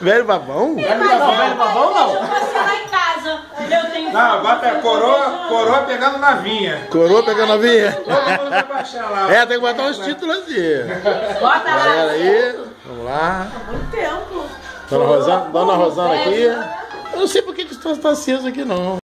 velho babão? Velho babão. velho babão não. Não, bota a coroa, coroa pegando na vinha. Coroa pegando na vinha? É, tem que botar uns títulos assim. Bota Galera aí, vamos lá. Muito tempo. Dona Rosana, aqui. Eu não sei por que que isso aqui não.